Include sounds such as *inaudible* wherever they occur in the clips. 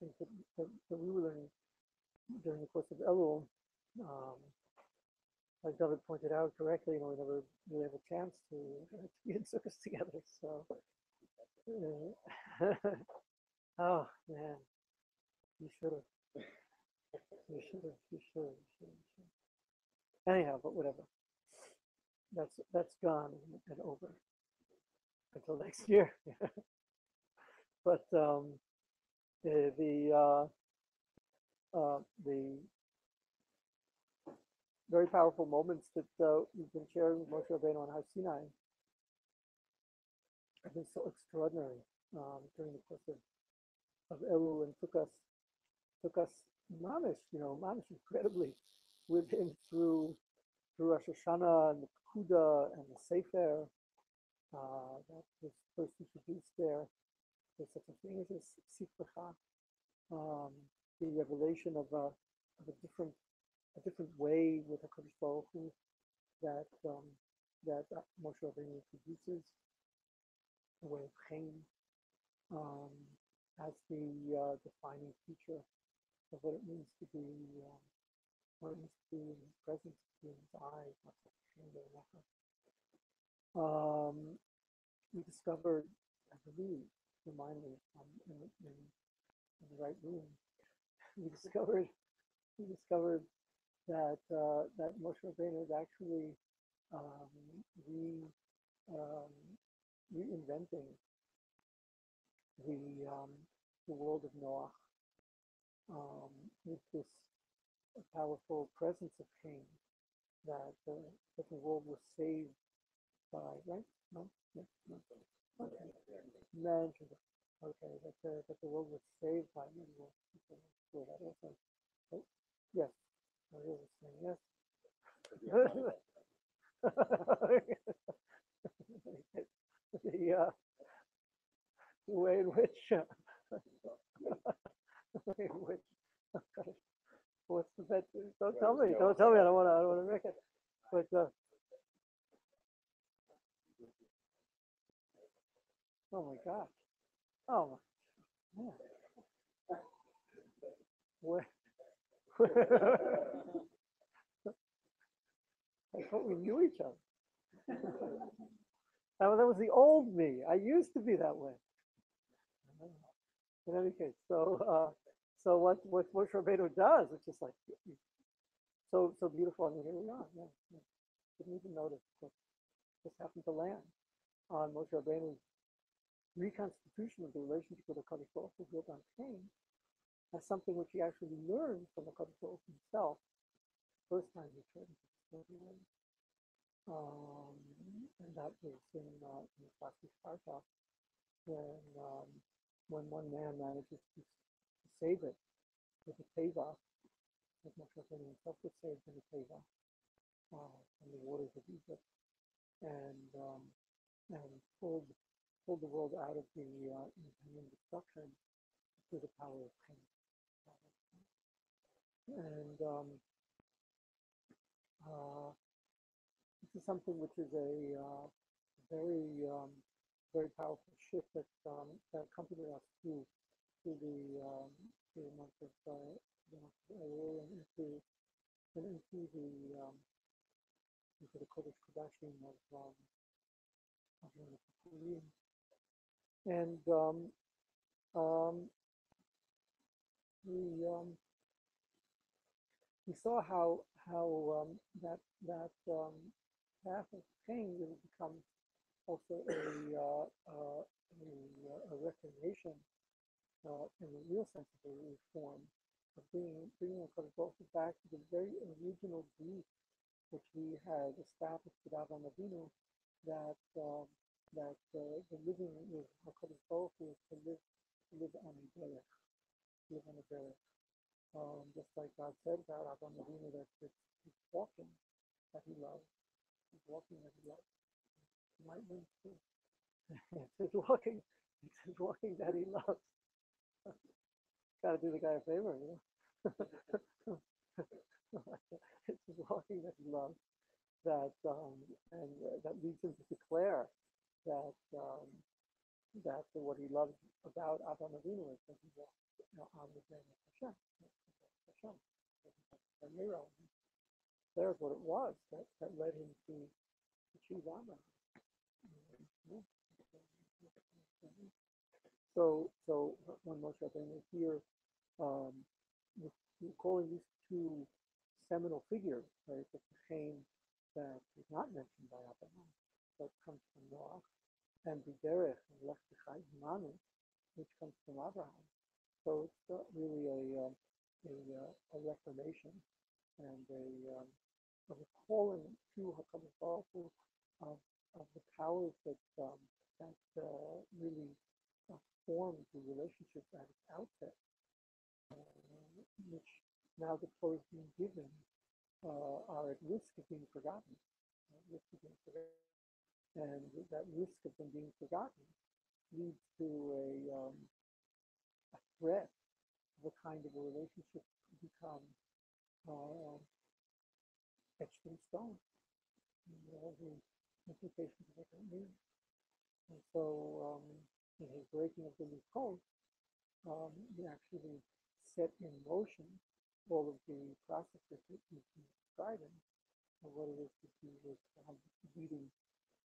things that, that, that we were learning during the course of Elul. Um, like David pointed out correctly, you know, we never really have a chance to, to be in circus *laughs* together. So, uh, *laughs* oh man, you should have. You should have. You should have. You should have. Anyhow, but whatever. That's that's gone and over until next year. *laughs* but um, the the uh, uh, the very powerful moments that uh, we've been sharing with Moshe Rabbeinu on Har Sinai have been so extraordinary um, during the course of, of Elul and took us took us mamish, you know, mamish incredibly with him through through Rosh Hashanah and the Pekuda and the Sefer uh, that was first introduced there. There's such a thing as a Sifrecha, um, the revelation of a, of a different a different way with HaKadosh Baruch Hu that um, that Moshe Rabbeinu introduces, the way of Chaim, um, as the uh, defining feature of what it means to be, um, what it means to be in his presence, to be in his eyes, um, we discovered, I believe, remind me, um, in, in, in the right room, we discovered, we discovered that uh, that Moshe Rabbeinu is actually um, re, um, reinventing the um, the world of Noah um, with this powerful presence of Cain that uh, that the world was saved by right? No no no okay okay that the, that the world was saved by the world that also oh, yes *laughs* I was saying yes. the, uh, the way in which, uh, *laughs* the way in which, *laughs* what's the bet? Don't tell me. Don't tell me. I don't want to. I don't want to make it. But uh, oh my God. Oh. Yeah. Where? *laughs* I thought we knew each other. *laughs* that, was, that was the old me. I used to be that way. In any case, so uh, so what what Moshe Rabbeinu does, it's just like so so beautiful. I mean, here we are. Yeah, yeah. Didn't even notice. Just, just happened to land on Moshe Rabbeinu's reconstitution of the relationship with the Baruch Hu built on pain as something which he actually learned from the Baruch himself first time he tried to um, and that was in, uh, in Sasi Sparta when um, when one man manages to, to save it with a teva, as much as himself was saved in a teva uh, from the waters of Egypt, and um, and pulled pulled the world out of the uh, destruction through the power of pain. And um, uh, this is something which is a uh, very um, very powerful shift that um, that accompanied us through through the um, through the month of uh, the and into and into the um, into the Kodesh Kodashim of um, of Yom and um, um, we um, we saw how how um, that that um, path of pain will become also a uh, uh, a, a, recognition uh, in the real sense of a reform of bringing bringing a both back to the very original belief which we had established with Avraham Avinu that um, that uh, the living with Hakadosh Baruch is to live live on a derech, live on a derech. Um, just like God said about Abraham Avinu that it's walking that he loves. It's walking that he loves. He might win too. *laughs* it's walking. It's walking that he loves. *laughs* Got to do the guy a favor, you know. it's walking that he loves that um, and uh, that leads him to declare that um, that what he loves about Abraham Avinu is that he walked you know, on the journey of Hashem. There's what it was that, that led him to achieve Abraham. So, so when Moshe Rabbeinu here, um, we're calling these two seminal figures, right? The Chaim that is not mentioned by Abraham, but comes from Noah, and the Derech and Lech Manu, which comes from Abraham. So it's not really a, um, a, uh, a reformation and a, um, a recalling to HaKadosh Baruch Hu of, of the powers that um, that uh, really uh, formed the relationship at its outset, uh, which now the Torah is being given uh, are at risk of being forgotten. risk of being forgotten. And that risk of them being forgotten leads to a, um, a threat of a kind of a relationship become uh, etched in stone. And all the implications of what that means. And so um, in his breaking of the new code, um, he actually set in motion all of the processes that he's describing of what it is to do with um, leading,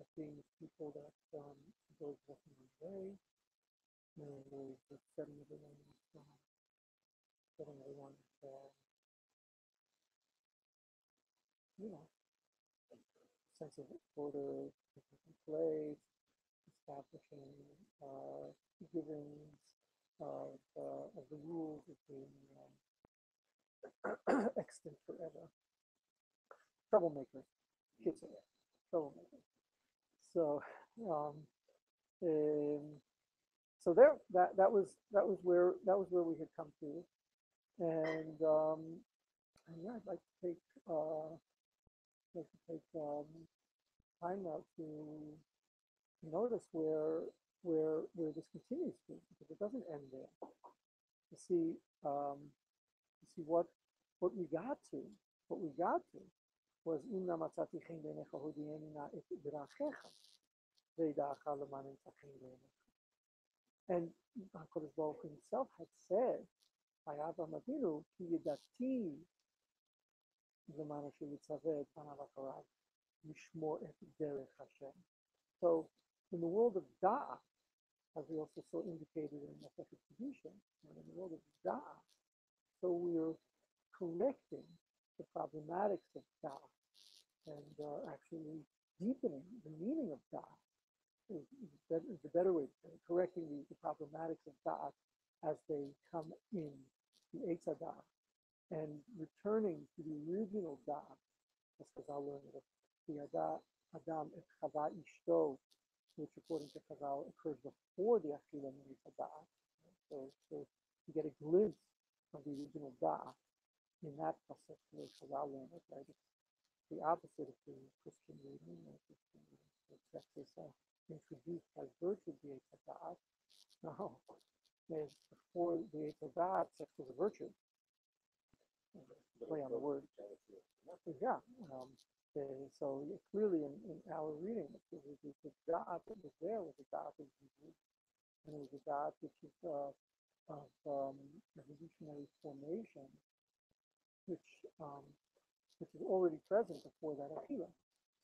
as being people that um, goes walking on the way, and the setting everyone, um, setting everyone, uh, you know, sense of order, place, establishing uh, givings of, uh, of the rules of being um, *clears throat* extant forever. Troublemakers, kids troublemakers. So, um, um, so there, that that was that was where that was where we had come to, and um, and yeah, I'd like to take uh, like to take um, time now to notice where where where this continues to because it doesn't end there. To see um, to see what what we got to, what we got to was Inna matzati chen hudiyenina et and HaKadosh Baruch himself had said, by Abraham Avinu, Ki who Zemana Shemitzaveh Et Banav HaKarab Mishmor Et Derech Hashem. So in the world of Da'at, as we also saw indicated in the second tradition, in the world of Da'at, so we're correcting the problematics of Da'at and uh, actually deepening the meaning of Da'at is, is, the better way correcting the, the problematics of Da'ah as they come in the Eitz and returning to the original Da'at, as Chazal learned of the Adam et Chava Ishto, which according to Chazal occurs before the Achila Mitzvah Da'at. So, so you get a glimpse of the original Da'at in that process where Chazal learned it, right? It's the opposite of the Christian reading, or Christian reading. So uh, introduced as virtue of the Eitzah Da'at. No, before the Eitzah God, sex was a virtue play on the word. Yeah. Um, so clearly in, in our reading, the, the, the dot that was there was a dot of Hebrew, and it was a dot which is uh, of um, evolutionary formation, which um, which is already present before that Achila.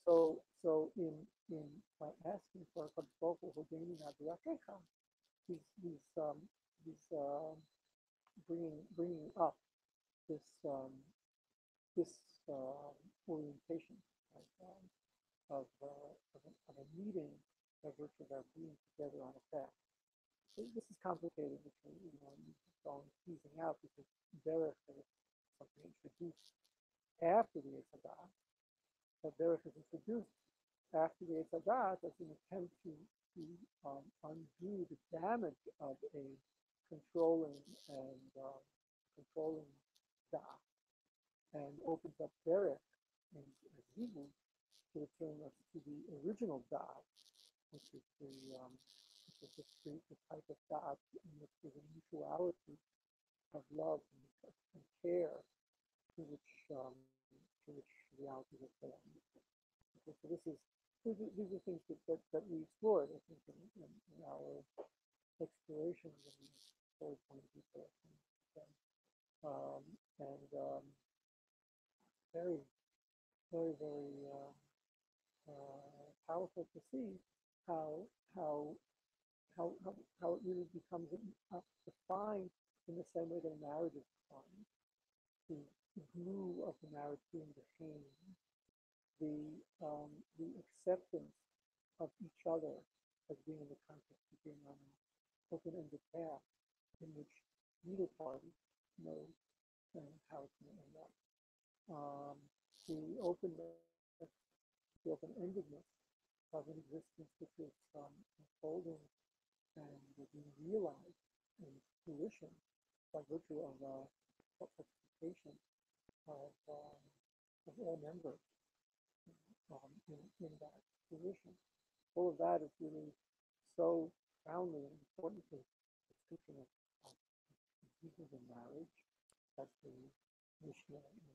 So so in in by asking for a vocal Houdini Nadiakecha, he's he's um, he's uh, bringing bringing up this um, this uh, orientation of, um, of, uh, of, a, of, a, meeting by virtue of our being together on a path. So this is complicated, which you know, going teasing out because Derech is something introduced after the Eitzadah, but Derech is introduced after the Eitzadah as an attempt to, to um, undo the damage of a controlling and um, controlling Da, and opens up Derek and Zivu to return us to the original Da, which is the um, which is the, the, the type of Da in which there's a mutuality of love and, and care to which um, to which reality so this is these are, these are things that, that, that we explored, I think, in, in, in our explorations and story point. Um, and um, very, very, very uh, uh, powerful to see how how how how, it really becomes defined in the same way that marriage is defined. Glue of the marriage being the pain, the um, the acceptance of each other as being in the context of being on an open-ended path in which neither party knows uh, how it's going to end up. Um, the openness, the open-endedness of an existence which is um, unfolding and being realized in fruition by virtue of uh, participation of, um, of all members um, in, in that position. All of that is really so profoundly and importantly description of, of in marriage. That's the Mishnah and,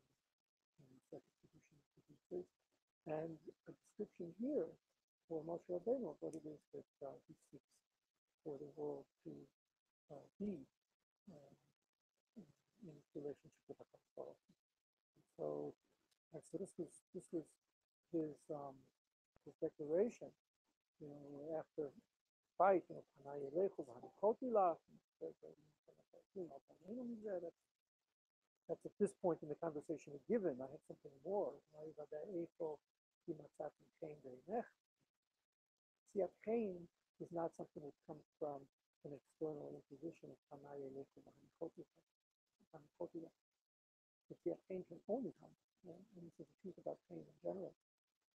and second tradition. And a description here for Moshe Rabbeinu what it is that uh, he seeks for the world to uh, be uh, in its relationship with HaKadosh So, so this was this was his um, his declaration, you know, after fight, you know, that's at this point in the conversation a given. I have something more. See, a pain is not something that comes from an external imposition of but yet pain can only come, and this is the truth about pain in general,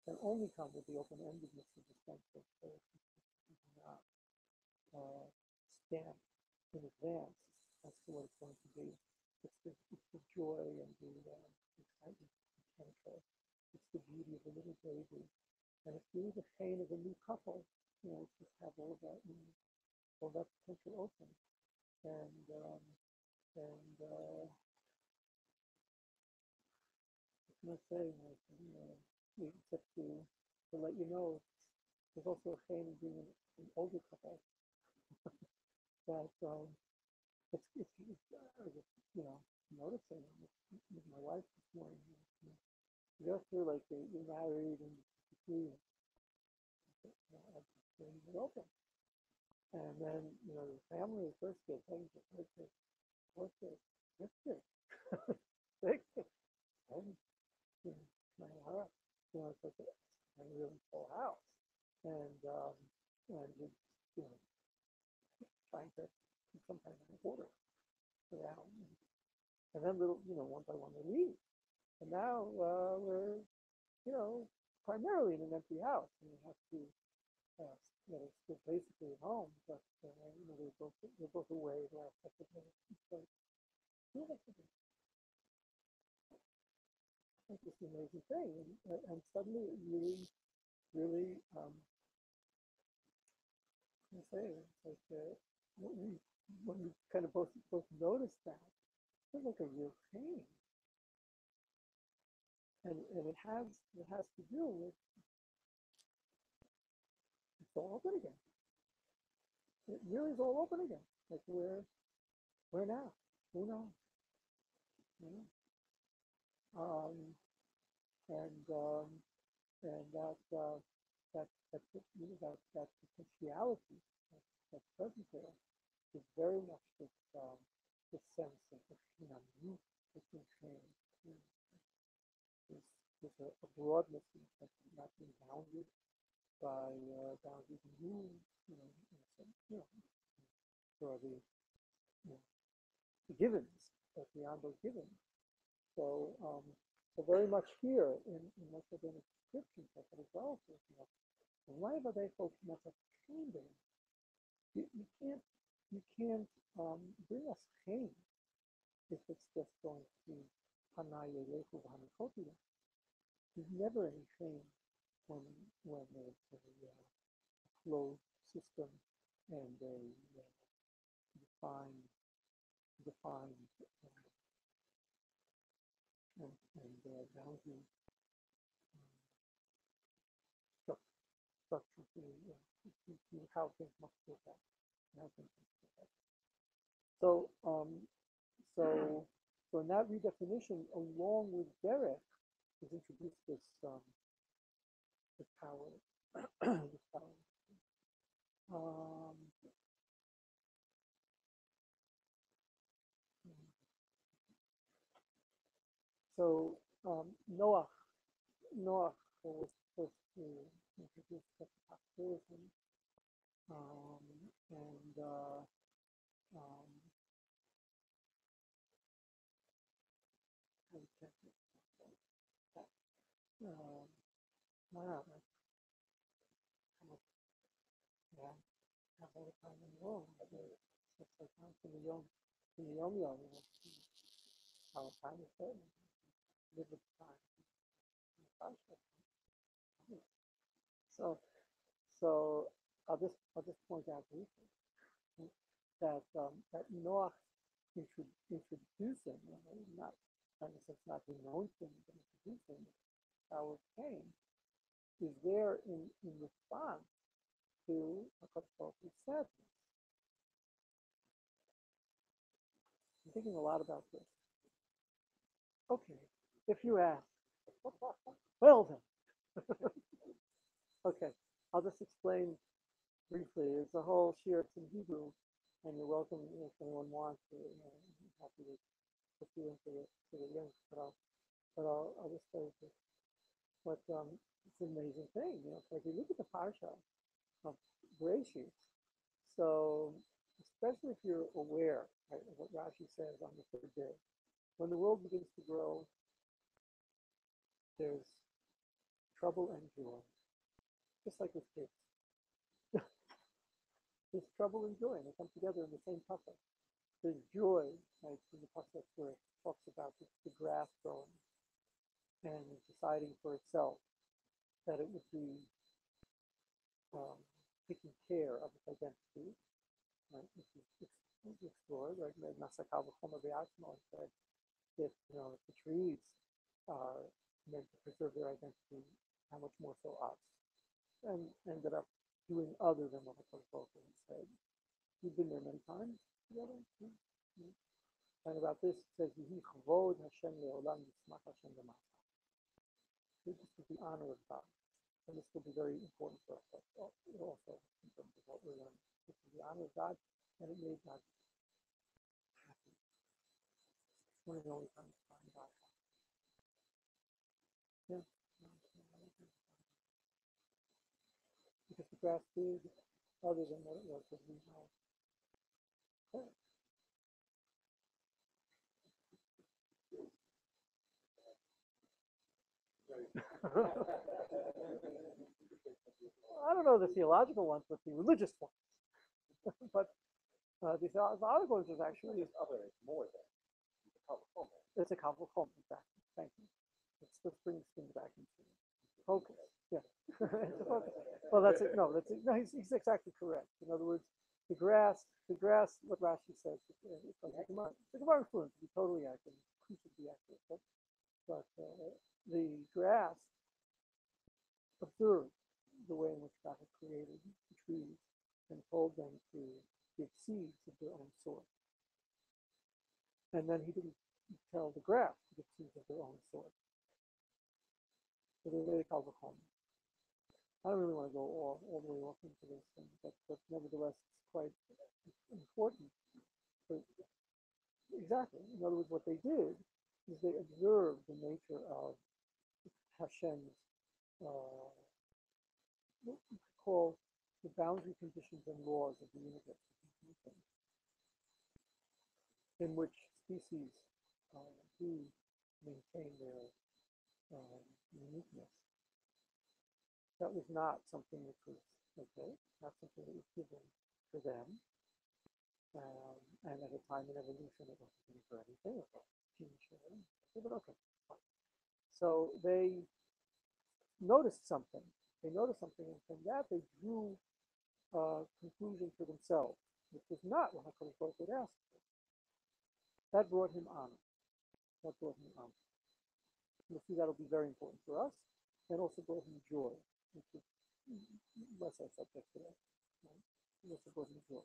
can only come with the open-endedness of the sense of not uh, stamped in advance as to what it's going to be. It's the, it's the joy and the uh, excitement and potential. It's the beauty of a little baby. And it's really the pain of a new couple, you know, just have all of that, all that potential open. And, um, and, uh, not saying you know, except to, to let you know there's also a shame in being an, older couple *laughs* that um, it's, it's, it's just, you know, noticing with, my wife this morning. You, know, you go through like the, you're married and you know, open. And then, you know, the family first get things, first get, first get, first get, first get, you know, my heart, you know, it's like a, really full house. And, um, and you know, trying to sometimes order around. And then little, you know, one by one they leave. And now uh, we're, you know, primarily in an empty house, and we have to, uh, you know, still basically at home, but uh, you know, we're both we're both away the last couple of minutes. So, yeah, it's an amazing thing. And, and suddenly it really, really, um, I say, it's like uh, when, we, when we kind of both, both notice that, it's like a real pain. And, and it has it has to do with it's all open again. It really is all open again. Like where where now? Who knows? You know? Um, and um, and that uh, that that that that potentiality that, that's present there is very much this um, sense of you know this change. There's, there's a, a broadness of not being bounded by uh, rules, you know, in a sense, you know, for the, you know, the givens, but beyond those givens. So um, so very much here in, in most of the descriptions of as well, you know, why are they folks not a You, you can't you can't um, bring us pain if it's just going to Hanaye Lehu Hanakotila. There's never any pain when when there's a uh, closed system and a uh, defined defined uh, and, and uh, boundary um, structure, to, uh, how things must work out. How things must work out. So, um, so, so in that redefinition, along with Derek, is introduced this um, this power, *clears throat* this power. Um, so um, Noah, Noah was supposed to introduce possibility, um, and uh, um? Um, wow, how much, yeah, have all the time in the world. time for the yom, for the yom yom, know, how time. So, so I'll just I'll just point out briefly that um, that Noah intro, introducing, you know, not not necessarily not announcing, but introducing our pain is there in, in response to Akatsuki's sadness. I'm thinking a lot about this. Okay, if you ask, *laughs* well then. *laughs* okay, I'll just explain briefly. It's a whole shir in Hebrew, and you're welcome if anyone wants to. You know, I'm happy to put you into the, to the link, but I'll, but I'll, I'll just say this. But um, it's an amazing thing, you know. If you look at the parsha of Bereshit, so especially if you're aware right, of what Rashi says on the third day, when the world begins to grow, there's trouble and joy, just like with kids. *laughs* there's trouble and joy, and they come together in the same pasuk. There's joy, right, in the pasuk where it talks about the, the grass growing and deciding for itself that it would be um, taking care of its identity, right, which is ex- explored, right? Nasakawa Koma Vyasmo said if you know if the trees are meant to preserve their identity, how much more so us? And ended up doing other than what the Kosovo said. You've been there many times together. Yeah. Yeah. And about this it says Yihi Chavod Hashem Leolam Yismach Hashem Lemata. This is the honor of God. And this will be very important for us also in terms of what we're learning. This is the honor of God, and it made God happy. It's one of the only times find God. Yeah. Because the grass grew other than what it was we know. Okay. I don't know the theological ones, but the religious ones. *laughs* but uh, the theological ones is actually other is more than the color homo. it's a kal vachomer, exactly. Thank you. Let's, let's bring this thing back into focus. Yeah. *laughs* Focus. Well, that's it. No, that's it. No, he's, he's exactly correct. In other words, the grass, the grass, what Rashi says, uh, the Gemara, the Gemara in Chullin to be totally accurate, be accurate, but, but uh, the grass observed the way in which God had created the trees and told them to give seeds of their own sort. And then he didn't tell the grass to give seeds of their own sort. They're very kal vachomer. I don't really want to go all, all the way off into this, thing, but, but nevertheless, it's quite important. But exactly. In other words, what they did is they observed the nature of Hashem's, uh, what we call the boundary conditions and laws of the universe, in which species uh, do maintain their um, uniqueness. That was not something was okay, not something that was given for them. Um, and at a time in evolution, it wasn't really for anything. But okay, fine. So they noticed something. They noticed something, and from that they drew a conclusion for themselves, which was not what Hakadosh Baruch Hu had asked for. That brought him honor. That brought him honor. You'll see that'll be very important for us, and also brought him joy, which is less our subject today. Right? It also brought him joy.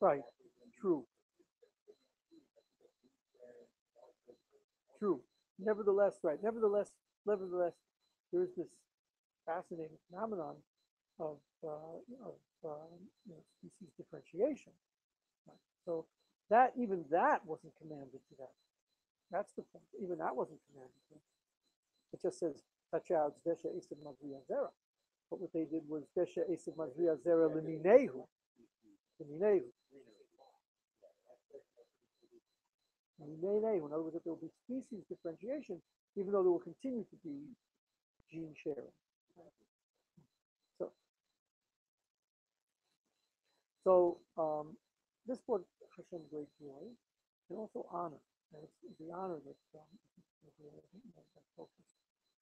Right. True. True. Nevertheless, right. Nevertheless, nevertheless, there is this fascinating phenomenon of uh, of um, you know, species differentiation. Right? So that even that wasn't commanded to them. That's the point. Even that wasn't commanded to them. It just says touch out desha esav mazriya zera. But what they did was desha esav mazriya zera liminehu. Liminehu. In other words, that there will be species differentiation, even though there will continue to be gene sharing. So, so um, this brought Hashem great joy and also honor. And it's the honor that um, focus.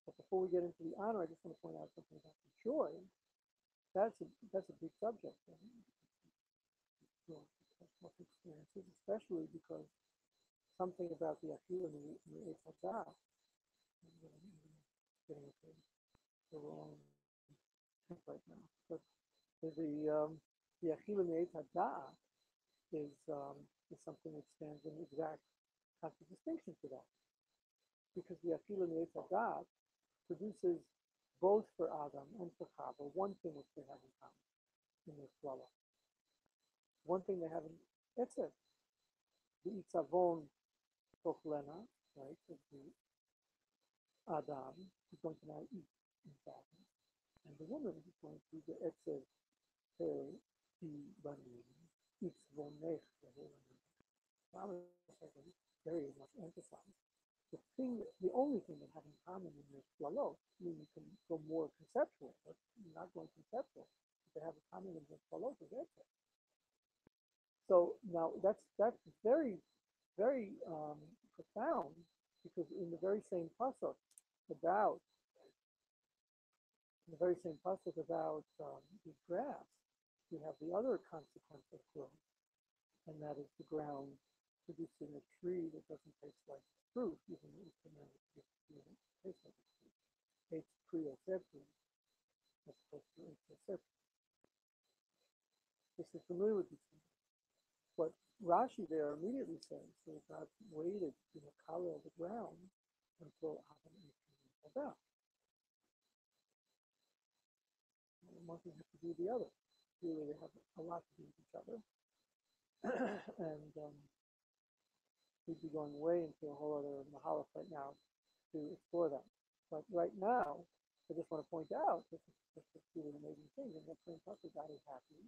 But before we get into the honor, I just want to point out something about the joy. That's a that's a big subject. um, personal experiences, especially because something about the Achil and the, and the Eitz Hadah, I'm getting the wrong right now. But the um, the Achil and the Eitz is um, is something that stands in exact contradistinction to that, because the Achil and the Eitz Hadah produces both for Adam and for Chava one thing which they have in common in their swallow. One thing they have in Etzer, the Itzavon Tochlena, right, is the Adam is going to now eat in fatness, and the woman is going to the Etzer Ter Di Banim, Itzvonech very much emphasized. The thing, the only thing they have in common in their klalot, I mean, you can go more conceptual, but not going conceptual. They have in common in their klalot is. So now that's that's very, very um, profound because in the very same pasuk about the very same pasuk about um, the grass, you have the other consequence of growth, and that is the ground producing a tree that doesn't taste like fruit, even though it's commanded to you know, taste like fruit. It's priosepri, as opposed to introsepri. This is familiar with these things what Rashi there immediately says so God waited to color the ground until Adam and Eve fell down. One thing has to do the other. Really, they have a lot to do with each other. *clears throat* and um, we'd be going way into a whole other mahalach right now to explore that. But right now, I just want to point out this is really amazing thing. And that same pasuk, God is happy,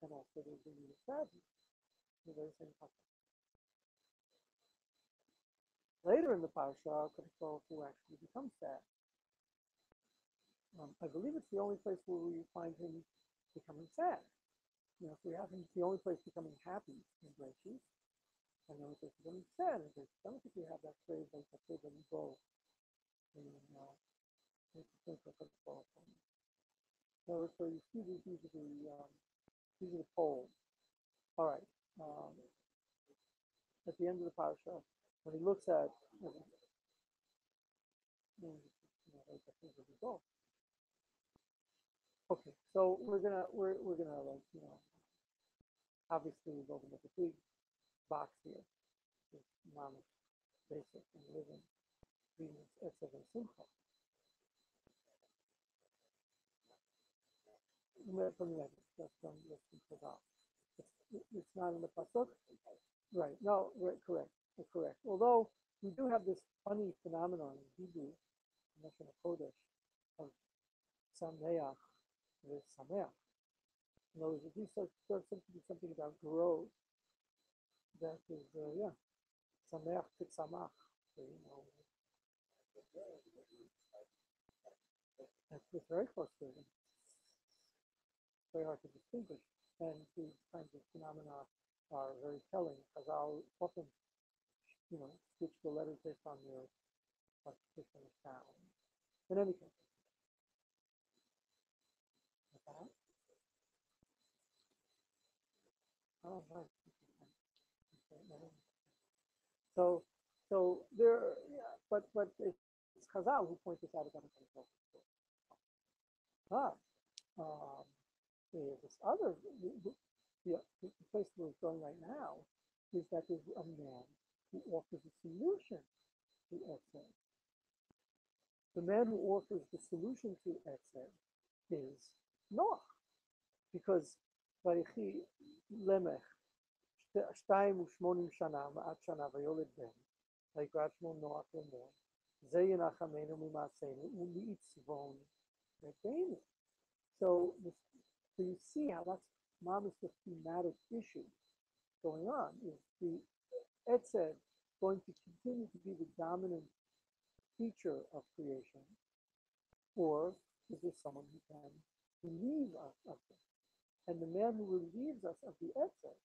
and also there's a of sadness the. Later in the parasha, Kadosh actually becomes sad. Um, I believe it's the only place where we find him becoming sad. You know, if we have him, the only place becoming happy in Bereshit, and the only place becoming sad in Bereshit. I don't think we have that phrase like the phrase in Bo uh, in Kadosh So, so you see these, these are the um, these are the poles. All right um, at the end of the parasha, when he looks at, go. Okay, so we're gonna we're we're gonna like you know, obviously we're going with a big box here, this mamish, basic and living, Venus, Etzev, and Simcha. From the that's from the Simcha it's not in the pasuk. Right. No, right, correct. Correct. Although we do have this funny phenomenon in Hebrew, Lashon Kodesh, of sameach v'sameach. In other words, if you start, something, something about growth, that is, uh, yeah, sameach titzamach, so, you know. That's, very close to it. Very hard to distinguish, and these kinds of phenomena are very telling, because I'll often, you know, switch the letters based on their particular sound. In any case. Okay. Oh. So, so there, yeah, but, but it's Chazal who point this out about himself. But, um, this other, the, the, the the place where it's going right now is that there's a man who offers a solution to Etzel. The man who offers the solution to Etzel is Noach. Because ויחי למך שתי- שתיים ושמונים שנה מעט שנה ויולד בן, ויקרא שמו נוח לאמור, זה ינחמנו ממעשינו ומעצבון ביתנו. So, this- so you see how that's mama's the thematic issue going on is the Etzed going to continue to be the dominant feature of creation, or is there someone who can relieve us of it? And the man who relieves us of the Etzed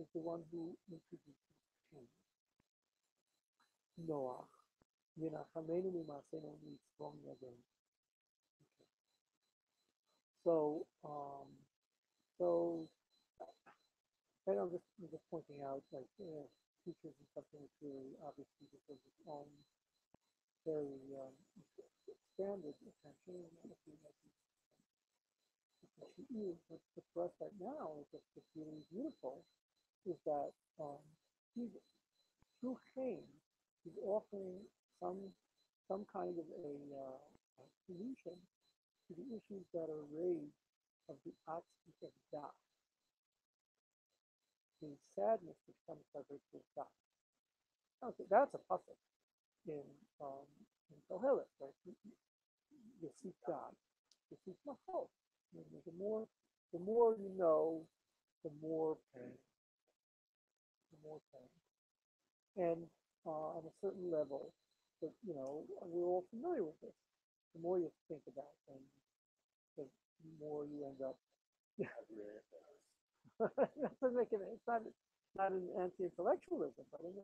is the one who introduces change. Noah, Yenachamenu Mimasenu Mitzvon Yadenu. So, um, so, and I'm just, I'm just pointing out, like, uh, features and something that's really obviously because its own very um, expanded attention. But for us right now, what's really beautiful is that um, he's through Chaim, he's offering some some kind of a, uh, solution to the issues that are raised of the aspect of God, the sadness which comes by virtue of God. Okay, that's a puzzle in um, in Kohelet, right? You, you- seek God, you seek Mahol. You know, The more the more you know, the more pain, the more pain, and uh, on a certain level, that you know we're all familiar with this. The more you think about things, the more you end up. *laughs* Doesn't make it. It's not. Not an anti-intellectualism, but it.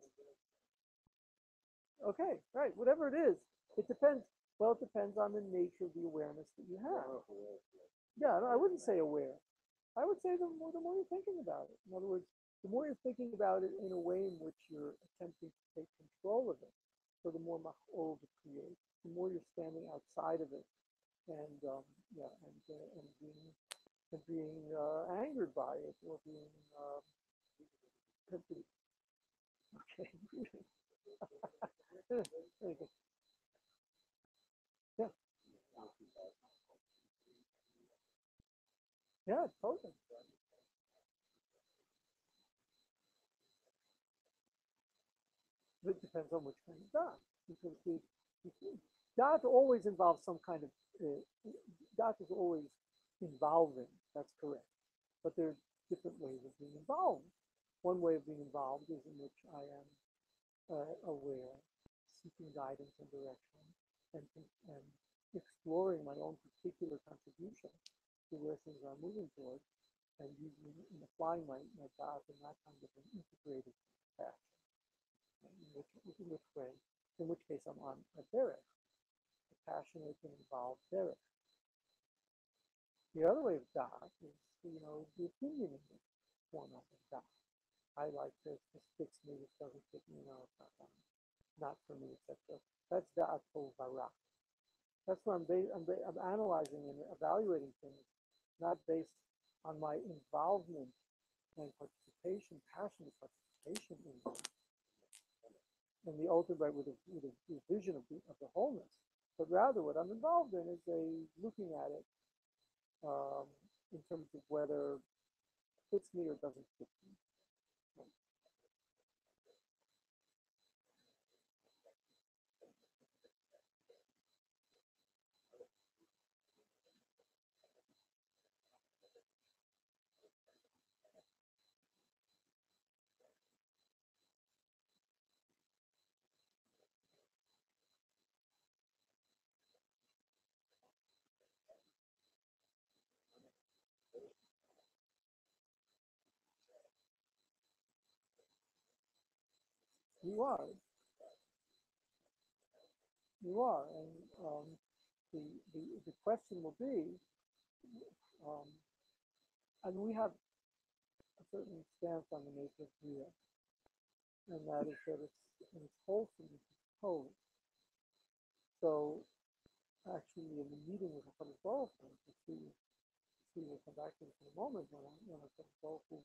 Okay, right. Whatever it is, it depends. Well, it depends on the nature of the awareness that you have. Yeah, no, I wouldn't say aware. I would say the more the more you're thinking about it. In other words, the more you're thinking about it in a way in which you're attempting to take control of it, so the more machol to create, the more you're standing outside of it, and um, yeah, and uh, and being and being uh, angered by it or being uh, okay. *laughs* Very. Yeah. Yeah, totally. It depends on which kind of dot. Because the, the dot always involves some kind of uh, dot is always involving. That's correct. But there are different ways of being involved. One way of being involved is in which I am uh, aware, seeking guidance and direction, and, and exploring my own particular contribution to where things are moving towards, and using and applying my, my thoughts in that kind of an integrated fashion. In which, in which way, in which case I'm on a derek, a passionate and involved derek. The other way of dot is, you know, the opinion in the form of dot. I like this, this fits me, this doesn't fit me, no, it's not, not for me, etc. That's da'at barak. That's what I'm, ba- I'm, ba- I'm analyzing and evaluating things, not based on my involvement and participation, passionate participation in them. And the ultimate with a, with a, with a vision of the, of the wholeness, but rather what I'm involved in is a looking at it um, in terms of whether it fits me or doesn't fit me. You are. You are, and um, the, the the question will be, um, and we have a certain stance on the nature of Bria, and that is that it's, it's wholesome, it's whole. So, actually, in the meeting with the Hu, to see, see, we'll come back to in a moment, when, I- when Hu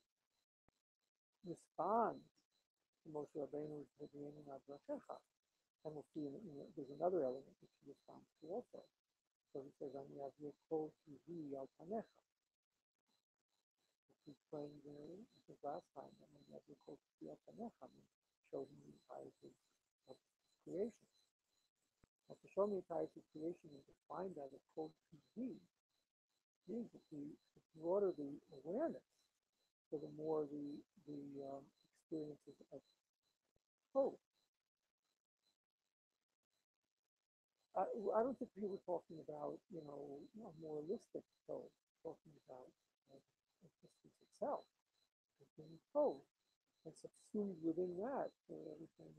responds Moshe Rabbeinu's Hediyenu Adrachecha, and we'll see, in, in, there's another element which he responds to also. So he says, "Ani avir kol tuvi al panecha." He explained, uh, the last time, that Ani avir kol tuvi al panecha means show him the entirety of creation. But to show me the entirety of creation find out that kol tuvi means that the, the broader the awareness, so the more the the um, experiences of hope. I, I don't think we were talking about, you know, a moralistic hope, talking about uh, existence itself, as being hope, and subsumed within that everything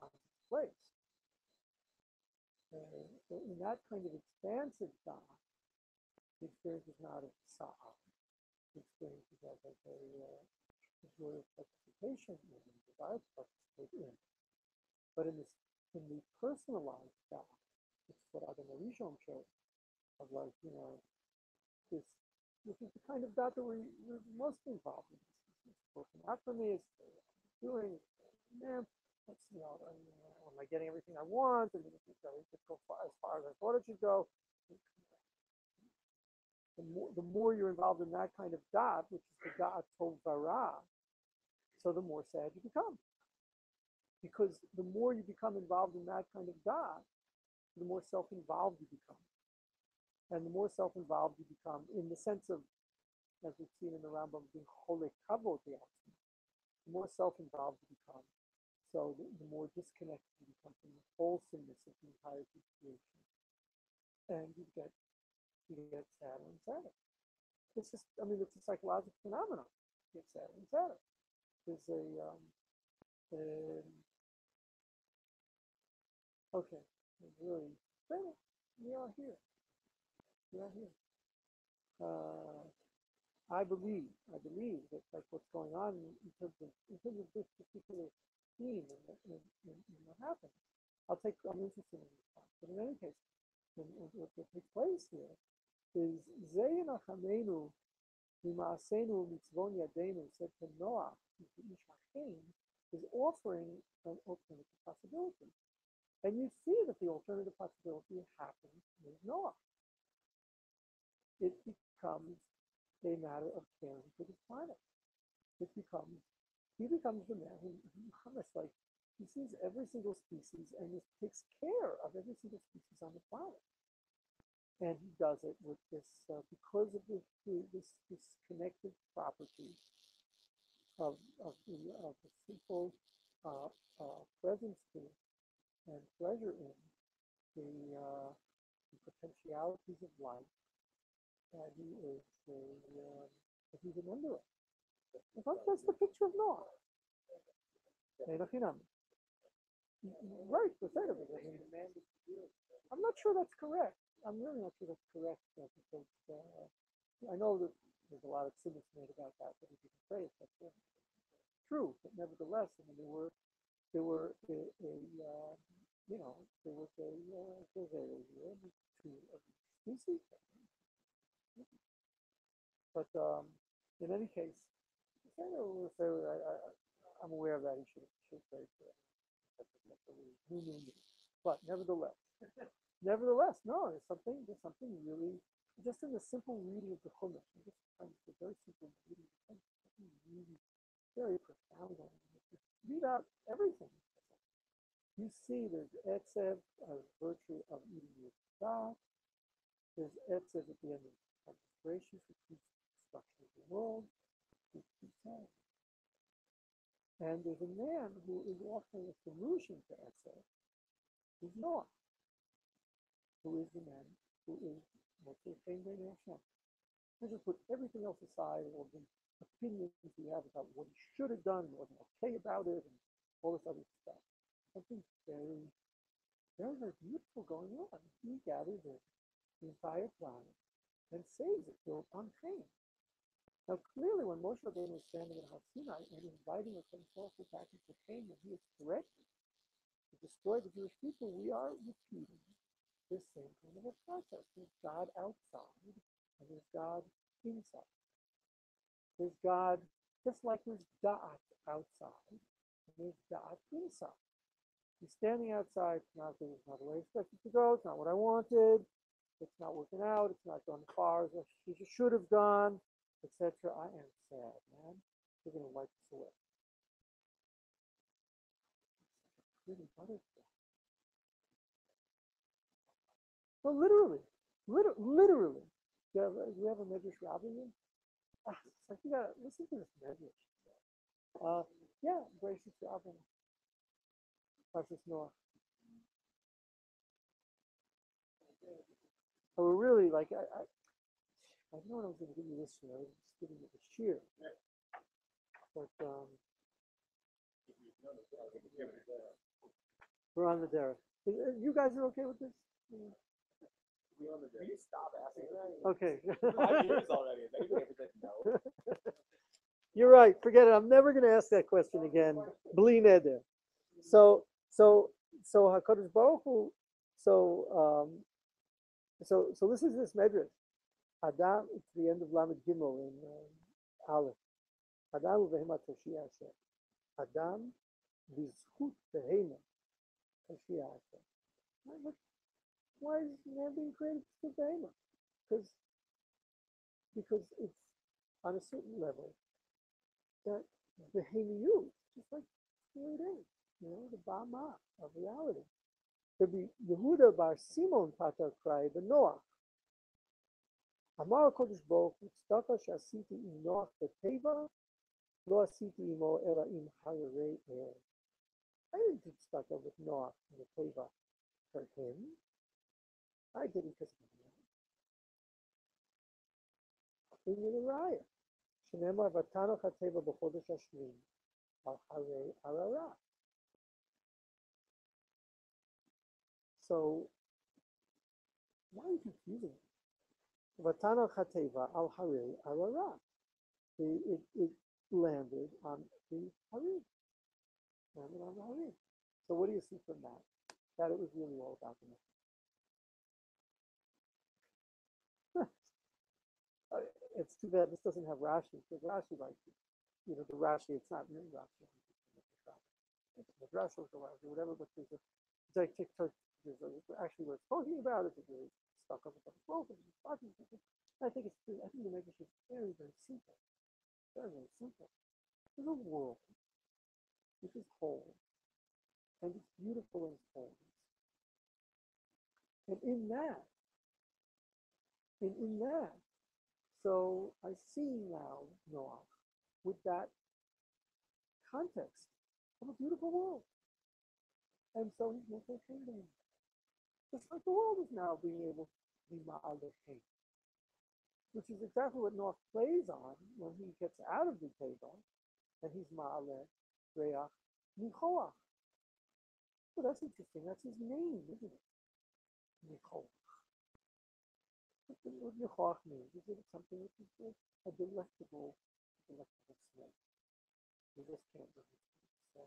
finds its place. Uh, so in that kind of expansive thought, the experience is not sa'a. The experience is of a, a, uh, joyous participation in, and desire to participate in. But in this, in the personalized which is what Adam HaRishon showed, of like, you know, this, this is the kind of dot that we, we're most involved in. This is working out for me, it's I'm doing, man, let's, you know, am I getting everything I want? And it did go far, as far as I thought it should go. The more, the more you're involved in that kind of dot, which is the dot tovara, so the more sad you become. Because the more you become involved in that kind of dot, the more self-involved you become. And the more self-involved you become in the sense of, as we've seen in the Rambam, being holy kavod the more self-involved you become. So the, the more disconnected you become from the wholesomeness of the entire creation. And you get you get sadder and sadder. It's just, I mean, it's a psychological phenomenon. You get sadder and sadder. There's a, um, um, okay, really, we are here. We are here. Uh, I believe, I believe that like what's going on in, terms of in terms of this particular theme and, and, and, and what happens. I'll take, I'm interested in this but in any case, what, what takes place here is Zeyn Achamenu Mimaasenu Mitzvon Yadenu said to Noah, to Ish is offering an alternative possibility. And you see that the alternative possibility happens with Noah. It becomes a matter of caring for the planet. It becomes, he becomes the man who, almost like, he sees every single species and just takes care of every single species on the planet. And he does it with this, uh, because of this, this, this connected property of, of, the, of the simple uh, uh, presence to and pleasure in the, uh, the potentialities of life that he is a, that he's a member of. In fact, that's the picture of Noah. Right, the third of it. I'm not sure that's correct. I'm really not sure that's correct uh, because uh, I know that there's a lot of cynics made about that, but you can say it, that's true. But nevertheless, I mean, there were there were a, a uh, you know there was a uh, a year to each species. But um, in any case, I, I'm aware of that. He should should say that. But nevertheless, nevertheless, no, there's something, there's something really, just in the simple reading of the Chumash, just of a very simple reading something really very profound read out everything. You see there's etzev as virtue of eating your God. There's etzev at the end of peace destruction of the world. And there's a man who is offering a solution to etzev, He's Noah who is the man who is Moshe Chaim Ben Hashem. Let's just put everything else aside, all the opinions we have about what he should have done, wasn't okay about it, and all this other stuff. Something very, very, very beautiful going on. He gathers in the entire planet and saves it, built on pain. Now, clearly, when Moshe Rabbeinu was standing at Har Sinai and inviting us himself back into pain, when he is threatening to destroy the Jewish people, we are repeating this same kind of a process. There's God outside and there's God inside. There's God just like there's Da'at outside and there's Da'at inside. He's standing outside, it's not, it's not the way I expected to go, it's not what I wanted, it's not working out, it's not going as far as she should have gone, etc. I am sad, man. You're going to wipe this away. Pretty butterfly. Well, literally, liter- literally. Do you have, you have a Medrash Rabbah here? Ah, it's like you gotta listen to this Medrash. Uh, yeah, gracious Rabbi. Precious Noah. So we're really like, I, I, I know what I was going to give you this year. I was just giving you the shear. But um, we're on the. Uh, You guys are okay with this? Yeah. Will you stop asking that? Okay. Five years already, and they never said no. You're right. Forget it. I'm never going to ask that question again. Bli neder. So, so, so Hakadosh Baruch Hu. So, um, so, so this is this medrash. Adam. It's the end of Lamed Gimel in um, Aleph. Adam uvehemat Hashem. Adam bizchut behema Hashem. What- why is man being created to behema? Because, because it's on a certain level that behavior just like the way it is, you know, the Bama of reality. Rabbi Yehuda bar Simon Pater cry b'Noach. אמר הקדוש ברוך הוא, צדקה שעשיתי עם נוח בטבע, לא עשיתי עמו אלא עם הררי אל. I didn't do tzedakah with Noah in the teva for him. I did it because of him. In the raya. שנאמר ותנח הטבע בחודש השביעי על הרי ערערה. So, why are you confusing me? ותנח הטבע על הרי ערערה. The- It, it landed on the harim. Landed on the harim. So what do you see from that? That it was really all about the mission. It's too bad this doesn't have Rashi, because Rashi like, you know, the Rashi, it's not really Rashi. It's Rashi or whatever, but there's a, it's like TikTok, there's a, actually what it's talking about that you're stuck up with the it's about it. I think it's, I think the Medrash is very, very simple. Very, very simple. There's a world which is whole, and it's beautiful in its wholeness. And in that, and in that, so I see now Noah with that context of a beautiful world. And so he's making a kingdom. Just like the world is now being able to be Ma'al Hashem. Which is exactly what Noah plays on when he gets out of the table and he's Ma'al Re'ach Nichoach. Well, that's interesting. That's his name, isn't it? Nichoach. What does what Nichoach mean? Is it something which is a, a delectable, delectable smell? You just can't resist it. It's so,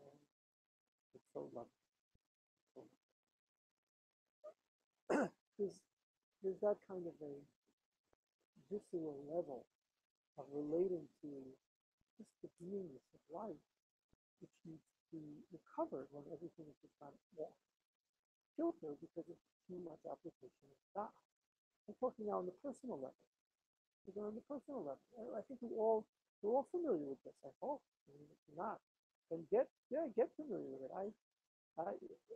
it's so lovely. So lovely. there's, there's that kind of a visceral level of relating to just the beingness of life, which needs to be recovered when everything is just not off kilter because of too much application of. I'm talking now on the personal level. We're on the personal level. I- I think we all we're all familiar with this. I hope. You're not, then get yeah, get familiar with it. I I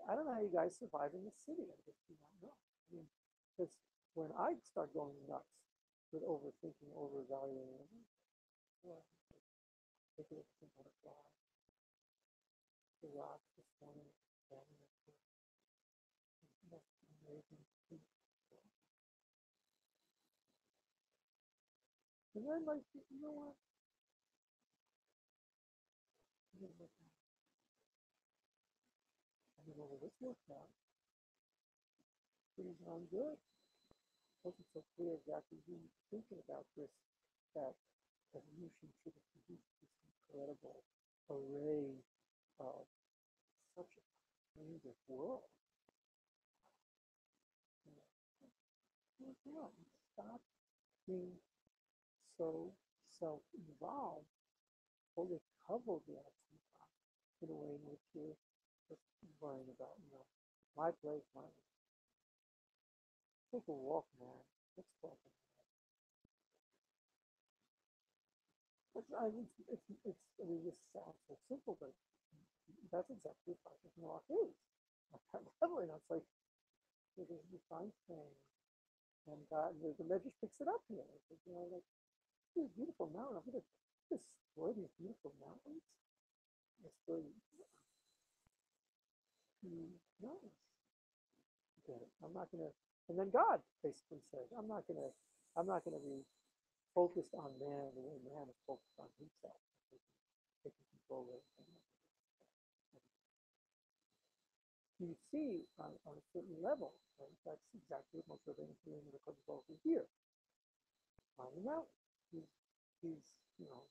I don't know how you guys survive in the city. I just do not know. I mean, because when I start going nuts with overthinking, like, well, it butterfly. The rock amazing And then like, you know what? It is what it is. this worked out. Pretty darn good. Wasn't so clear exactly who was thinking about this, that evolution should have produced this incredible array of such a kind of world. You know, well, Stop being so self-involved or recover the action in a way in which you're just worrying about, you know, my place, my Take a walk, man. Let's talk it. It's, I mean, it's, it's, I mean, this sounds so simple, but that's exactly what Project Noah is. At that level, you know, it's like, there's this defined thing, and God, the, the Medrash picks it up here. You know, like, this beautiful mountain, I'm going to destroy these beautiful mountains. Destroy no. Get it. I'm not gonna and then God basically says, I'm not gonna I'm not gonna be focused on man the way man is focused on himself. Taking control of everything. You see on, on a certain level, right? That's exactly what Moshe Rabbeinu is doing with the Kodesh here. On the mountain. He's he's you know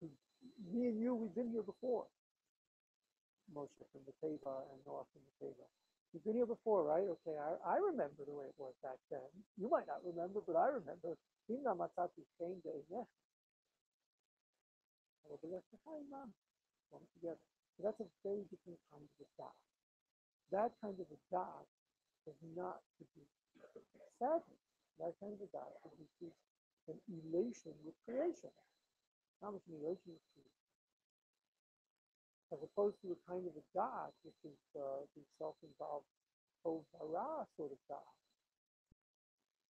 he's, me and you we've been here before. Moshe from the Teva and Noah from the Teva. You've been here before, right? Okay, I, I remember the way it was back then. You might not remember, but I remember. Together. So that's a very different kind of a dot. That kind of a dot is not to be sadness. That kind of a dot produces an elation with creation. How much elation with creation? as opposed to a kind of a dot, which is uh, the self-involved Tov Bara sort of.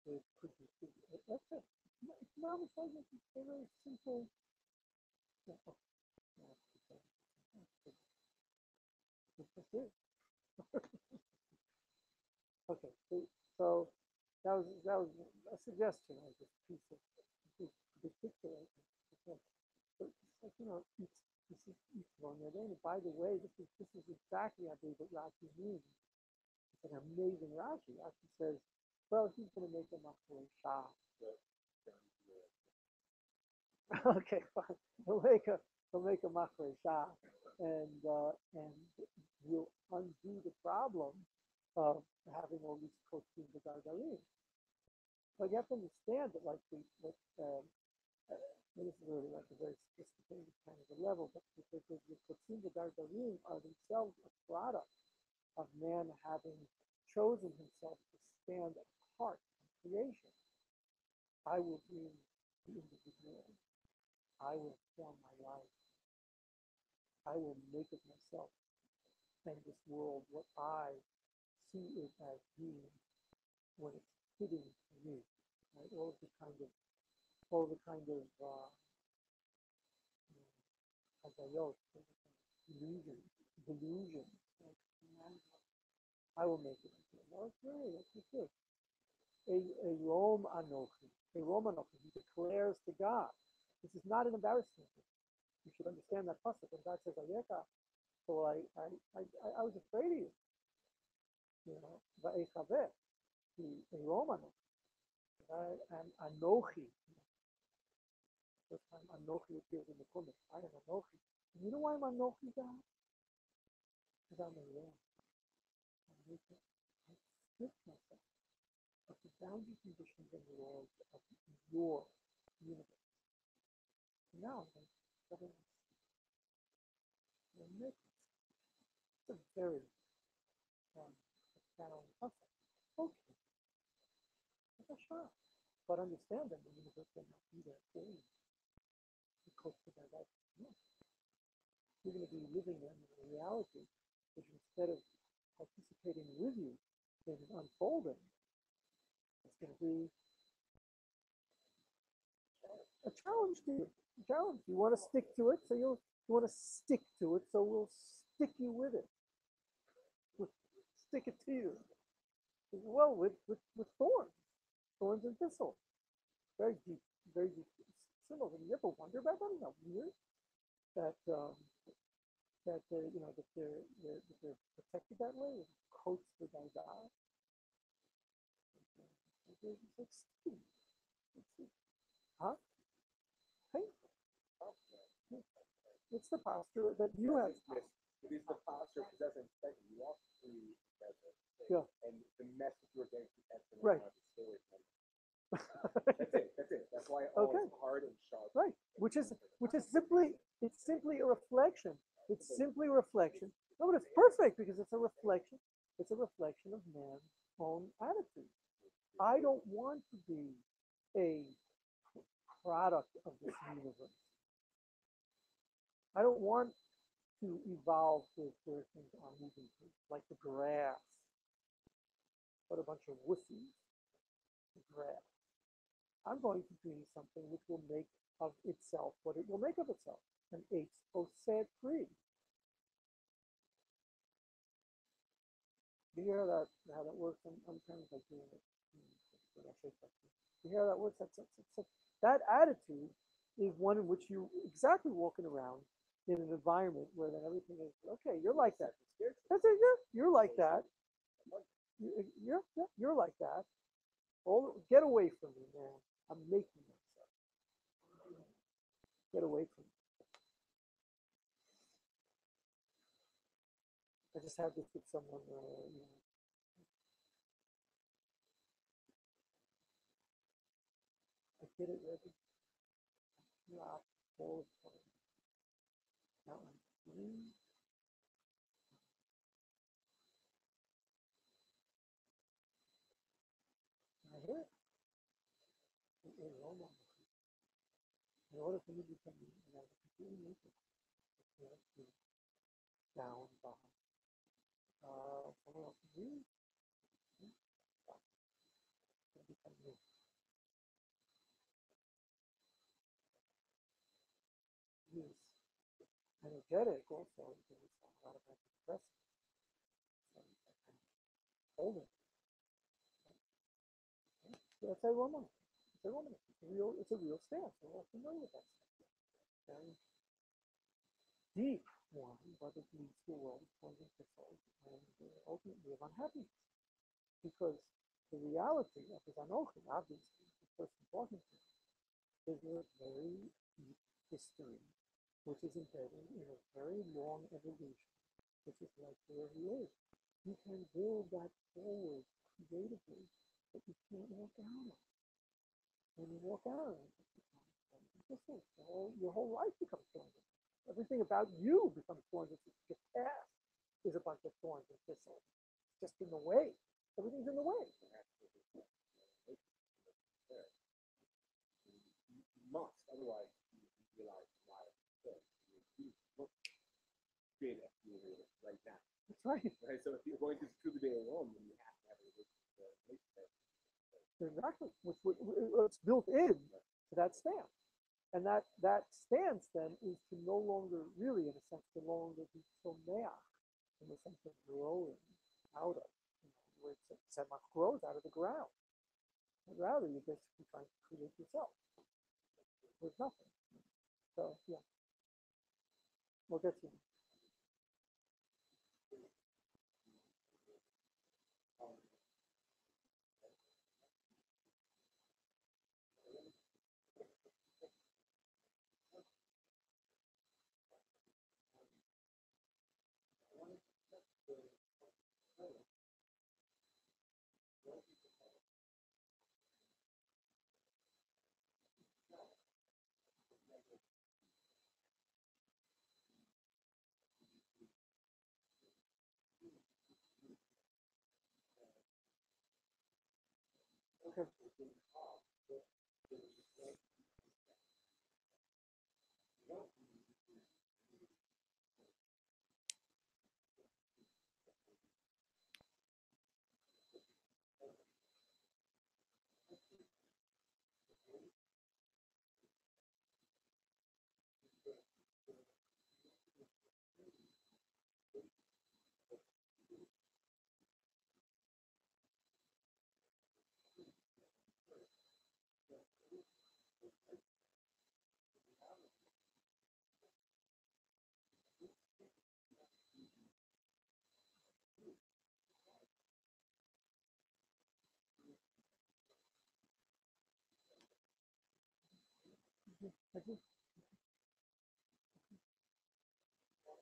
It produces, that's it. It's not a very simple. Oh, *laughs* okay, so, so that was that was a suggestion of this piece of particular. But like, you know, each this is Yisrael Yadenu. By the way, this is this is exactly, I believe, what Rashi means. It's an amazing Rashi. Rashi says, well, he's going to make a Machlei Shah. *laughs* okay, fine. He'll make a he'll make a Machlei Shah, and uh, and will undo the problem of having all these kotzim v'gargalim. But you have to understand that, like the, what um, this is really like a very sophisticated kind of a level, but because the Kotzim Dardarim are themselves a product of man having chosen himself to stand apart from creation. I will be the individual. I will form my life. I will make of myself and this world what I see it as being when it's fitting to me. Right? All the kind of all the kind of uh, hazayot, delusion, delusion. I will make it into Okay, that's good. A, a Rom Anochi, Eirom Anochi, he declares to God. This is not an embarrassment. You should understand that pasuk when God says Ayeka. So I, I, I, I was afraid of you. You know, Va'echaveh, Eirom Anochi. And Anochi, first time Anochi appears in the Chumash. I am Anochi. And you know why I'm Anochi, God? Because I'm a. I strip myself of the boundary conditions the of your universe. And now I'm going to. It's a very profound concept. Okay. Shot. But understand that the universe will not be there for you with their life. No. You're going to be living in a reality which instead of participating with you in unfolding, it's going to be a challenge to you. A challenge. You want to stick to it, so you'll you want to stick to it, so we'll stick you with it. Stick it to you. Well, with, with, with thorns, thorns and thistles. Very deep, very deep similar. You ever wonder about? Isn't that weird? That um, that they're, you know, that they're, they're, that they're protected that way, with coats for Gaga. It's like, it's- Huh? Hey? It's the posture that you have. It is the posture, because that's important. You walk through. Yeah. And the message you're getting to enter Right. the story. *laughs* That's it, that's it. That's why all Okay. hard and sharp. Right, which is, which is simply, it's simply a reflection. It's simply a reflection. No, but it's perfect because it's a reflection. It's a reflection of man's own attitude. I don't want to be a product of this universe. I don't want to evolve to where things are moving to, like the grass. What a bunch of wussies. The grass. I'm going to be something which will make of itself what it will make of itself. An apes both set free. You hear that how that works? I'm, I'm kind of like doing it. Hmm, something. You hear how that works? That's, that's, that's, that attitude is one in which you exactly walking around in an environment where then everything is okay. You're like that. That's it. You're, you're like that. You- You're, you're, you're like that. All, get away from me, man. I'm making myself. Get away from me. I just had this with someone, uh, you know. I get it, Reggie. Yeah, all Wrong. In order for me to become, you know, completely down behind. Uh, someone else is you. Become you. Use So I hold it. So that's a woman. It's a woman. It's a real. It's a real stance. We're all familiar with that. Very deep one, but it leads to a world of and ultimately of unhappiness. Because the reality of his anochi, obviously, the person talking to is a very deep history, which is embedded in a very long evolution, which is like where he is. You can build that forward creatively, but you can't walk out of it. When you walk out of it, it becomes. The whole, your whole life becomes thorns and thistles. Everything about you becomes thorns and thistles. Your past is a bunch of thorns and thistles. Just in the way. Everything's in the way. You must, otherwise you realize why it's good. You must create a community right now. That's right. Right? So if you're going to truly be alone, then you have to have a relationship. Exactly. Which, it's built in to that stance. And that, that stance then is to no longer, really, in a sense, to no longer be so mea, in the sense of growing out of, you know, where it's, semach grows out of the ground. But rather, you're basically trying to create yourself with nothing. So, yeah. We'll get to you.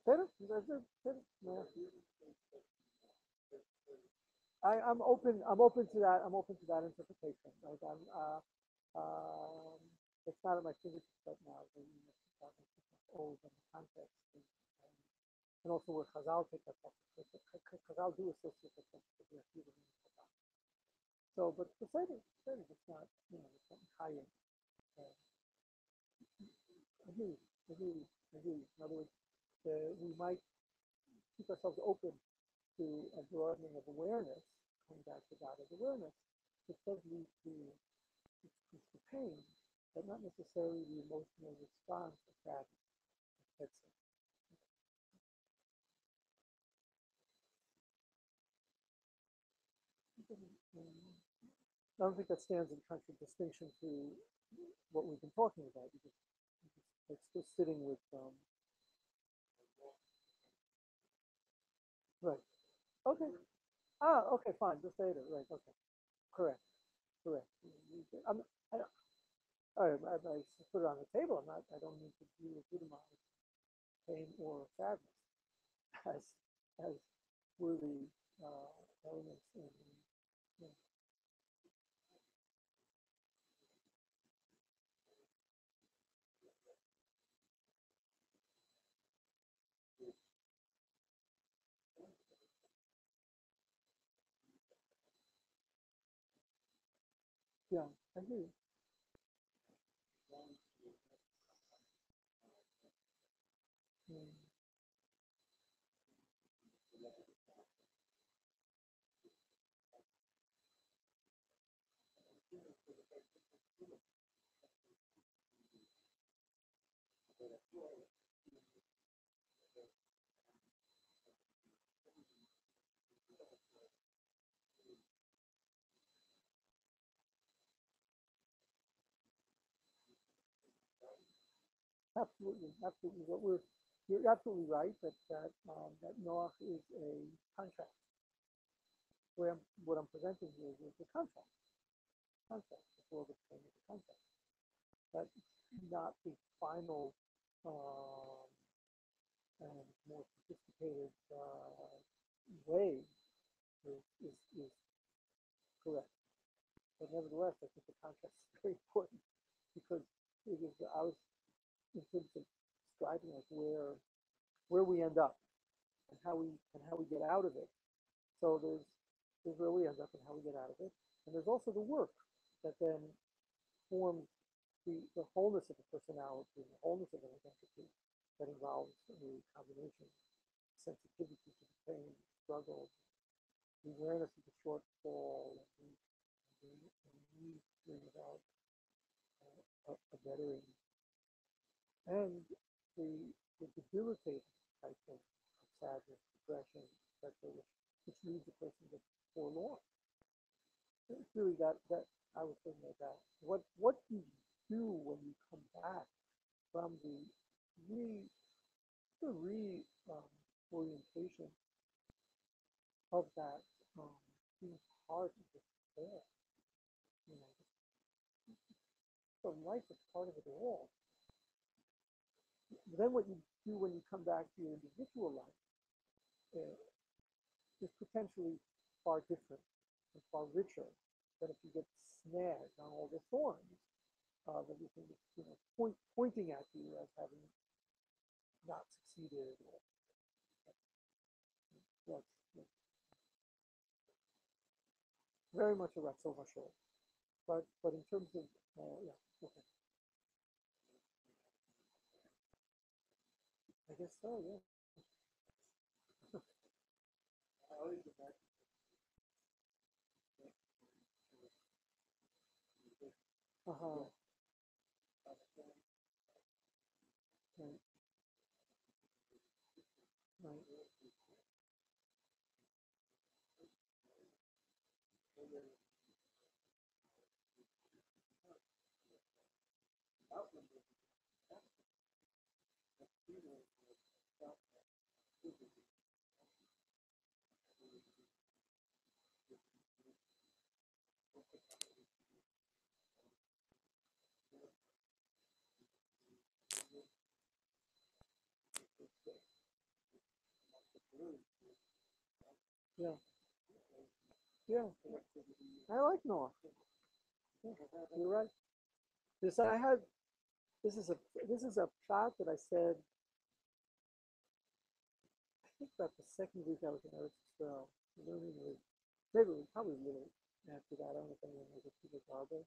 Better, better, yeah. I, I'm open, I'm open to that, I'm open to that interpretation, like, I'm, uh, um, it's not at my fingertips right now, the, old the context. And, and- and also where Chazal take that, Ch- Chazal do associate that with the Chazal. So, but the Seder is not, you know, it's not high end. Uh, Hear I hear. In other words, uh, we might keep ourselves open to a broadening of awareness, coming back to God as awareness, which does lead to, to pain, but not necessarily the emotional response of that I don't think that stands in contradistinction to what we've been talking about, because it's still sitting with, um, right, okay. Ah, okay, fine, just later, right, okay, correct, correct. I'm, I, don't- all right, I, I put it on the table, I'm not, I don't need to delegitimize pain or sadness as, as worthy, uh, elements in, in Yeah, I hear you. Absolutely, absolutely. What we're, you're absolutely right that, that, um, that Noach is a contract. Where I'm, what I'm presenting here is a contract. Contract, the world of pain is a contract. But not the final, um, and more sophisticated, uh, way is, is, is correct. But nevertheless, I think the contract is very important *laughs* because it is, I was in terms of describing like where where we end up and how we and how we get out of it. So there's there's where we end up and how we get out of it, and there's also the work that then forms the, the wholeness of the personality, the wholeness of an identity that involves a combination sensitivity to the pain, struggle, the awareness of the shortfall, and the, the, the need to bring about a, a bettering and the, the debilitating of, of sadness, depression, etc., which, leaves a person just forlorn. It's really that that I was thinking about what what do you do when you come back from the re the re um, orientation of that um, being part of despair, you know, life is part of it all then what you do when you come back to your individual life uh, is potentially far different and far richer than if you get snagged on all the thorns of everything that's you know point, pointing at you as having not succeeded or that's, that's very much a over shoulder. But but in terms of uh, yeah, okay. I guess so, yeah. I always go back Uh-huh. Right. Yeah. Yeah. I like Noah. Yeah, You're right. This I had. This is a this is a plot that I said. I think about the second week I was in Eretz Israel, learning with maybe it was probably a little after that. I don't know if anyone knows Peter Garber.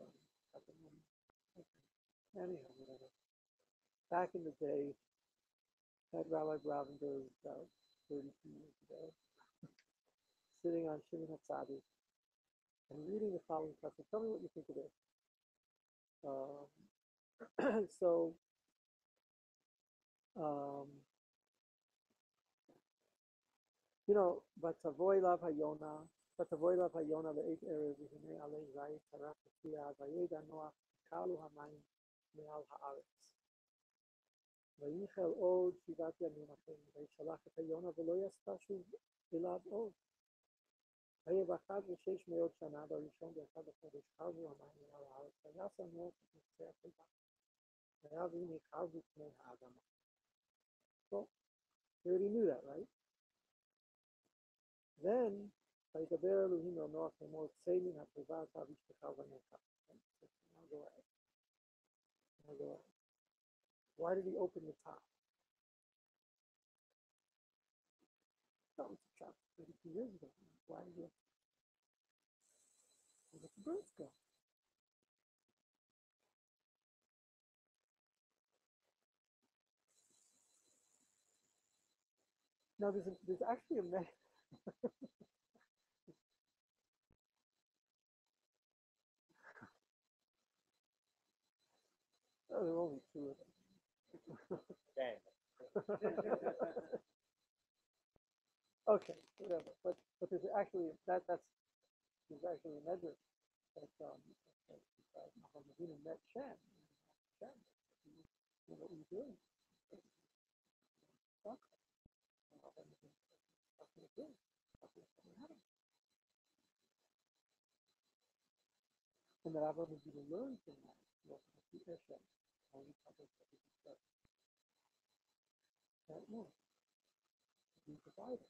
Um. Anyhow, whatever. Back in the day, had Rabbi Bravenberg about 32 years ago, *laughs* sitting on Shimon HaTzadik and reading the following passage. Tell me what you think of this. Um, *clears throat* so, um, you know, Batavoy Lav Hayona, Batavoy Lav Hayona ve'et erev v'hinei alei zayit tarak v'tiyah v'yeda noach kalu hamayim me'al haaretz. וימיכל עוד שבעת ימים אחרים, וישלח את היונה ולא יסתה שוב אליו עוד. היה באחד ושש מאות שנה בראשון באחד החודש חרבו המים על הארץ, ויעשה נוח את נפצי התיבה. והיה והנה חרבו פני האדמה. Well, we already knew that, right? Then, וידבר אלוהים אל נוח לאמור, צא מן התיבה אתה ואשתך ובניך. Now go ahead. Now go ahead. Why did he open the top? That was a chapter 32 years ago. Why did he open Where did the birds go? Now there's, a, there's actually a me- *laughs* oh, there are only two of them. *laughs* Okay, whatever. But but there's actually that that's there's actually a measure that um Nahum Avinu met Shem. Shem, you know what we're doing. And that Avraham Avinu learned from that. He also had to Hashem. Only public that he could start. He provided.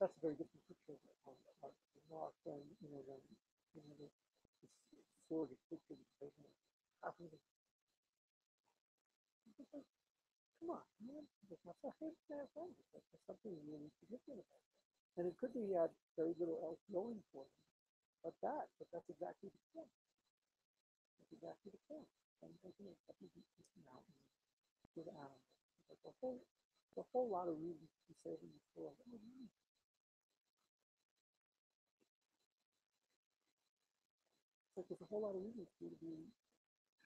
that's a very different picture of of Noah than you know than you know the, this sort of picture come on, man, there's there. There's something really significant about. And it could be he had very little else going for him, but that, but that's exactly the point. That's exactly the point. And I think it's something this mountain with animals. Like a whole, a whole lot of reasons to be saving this world. Oh, like there's a whole lot of reasons for you to be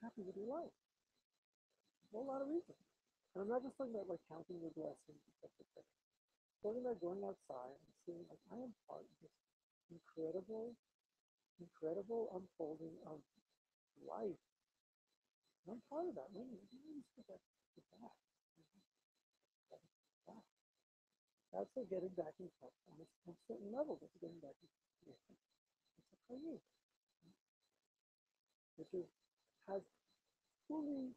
happy with your life. A whole lot of reasons. And I'm not just talking about like counting your blessings, etc. etc. I'm talking about going outside and seeing like I am part of this incredible, incredible unfolding of life. And I'm part of that. To that. that. That's like getting back in touch on a, a certain level. That's getting back in touch. It's a which has fully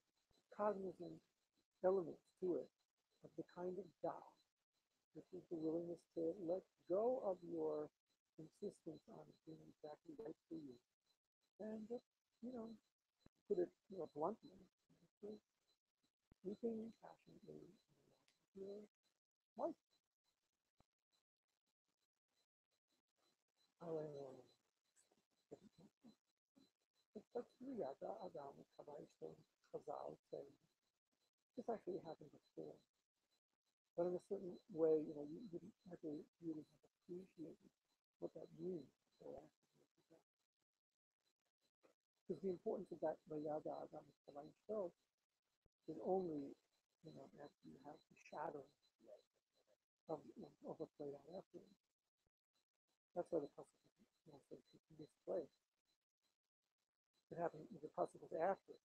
cognizant elements to it of the kind of Tao, which is the willingness to let go of your insistence on being exactly right for you. And just, you know, put it you know, bluntly, speaking passionately your life. Oh, but Riyada Adam Kabbalah Chazal say this actually happened before. But in a certain way, you know, you didn't actually really have appreciated what that means so Because the importance of that Riyada Adam show is only, you know, after you have the shadow of, of, of what played out afterwards. That's why the Pasuk you know, place. It happened, the Pasuk was after.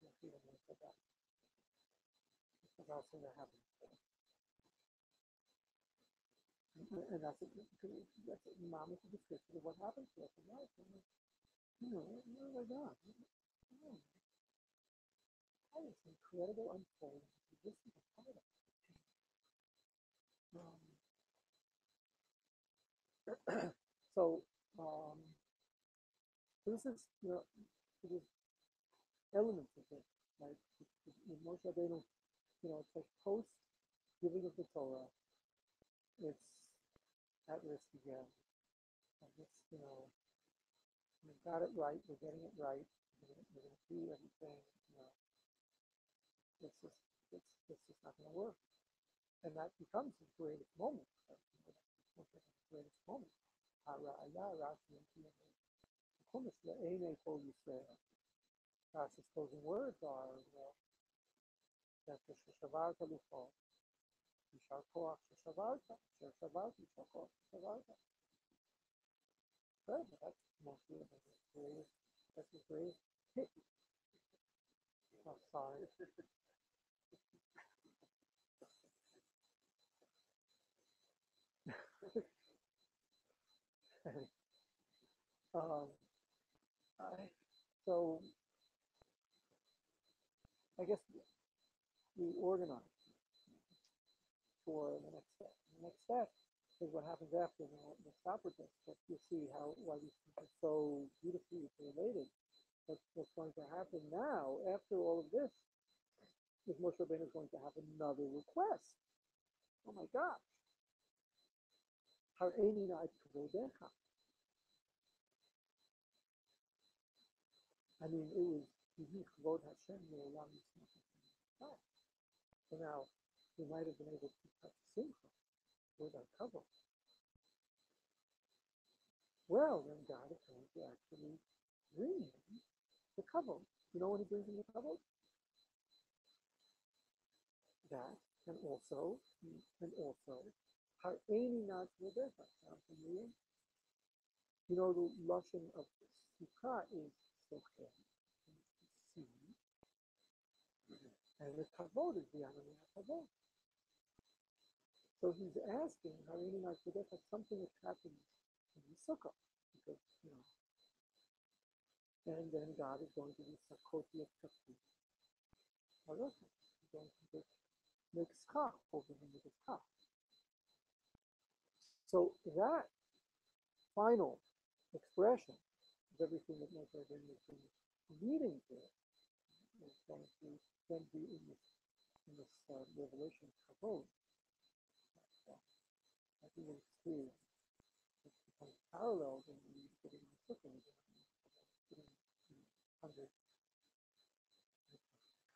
You'll see I said that. Happened. And, that's a, that's a description of what happened to us in life. Oh, How is incredible unfolding. This is a part of it. Um, so, um, this is, you know, it is elements of it, like With Moshe Rabbeinu, you know, it's like post giving of the Torah, it's at risk again. And it's, you know, we got it right, we're getting it right, we're gonna, see everything, you know. It's just, it's, it's just not gonna work. And that becomes the greatest moment. greatest moment. Kiyama. Chumash, Le'ene Kol Yisrael. Rashi's closing words are, that Sheshavart Lufo. Yishar Koach Sheshavart, Sheshavart, Yishar Koach Sheshavart. Good, that's *laughs* that's his greatest, that's *laughs* his greatest. Oh, sorry. um, I, so I guess we organize for the next step. The next step what happens after the, the stop with. But you see how why these things are so beautifully related. What's, what's going to happen now after all of this is Moshe Rabbeinu is going to have another request. Oh my kavodecha. I mean, it was Hashem So now, we might have been able to touch Simcha with our cover. Well, then God is going to actually bring him the cover. You know when he brings him the cover? That, and also, and also, not Vodecha. Sound familiar? You know, the Lashon of Sukkah is Socher, see, and the Kavod is the Anani Kavod. So he's asking, Harini Markodecha, something that happens in the Sukkah, because, you know, and then God is going to do Sakoti of. He's going to make, skach over him with his kach. So that final expression of everything that Moshe Rabbeinu been leading to is going to then be in this, in this uh, revelation of Kavod. I think it's true. It becomes *laughs* parallel when we get in the. Getting, you know, under the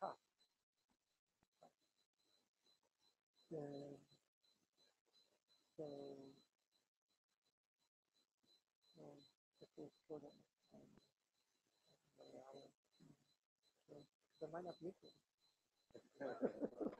cup. And so, um, we sort of, um, the hour, so, there might not be. *laughs*